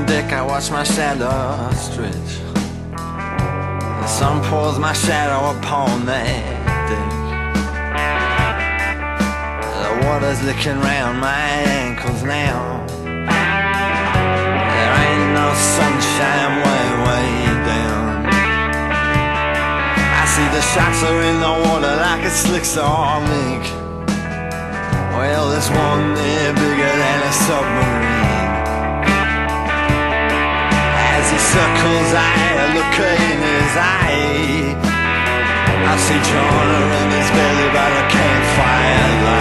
the deck, I watch my shadow stretch. The sun pours my shadow upon that deck. The water's licking round my ankles now. There ain't no sunshine way, way down. I see the sharks are in the water like a slick saw link. Well, there's one circles, I look in his eye. I see John in his belly by the campfire light.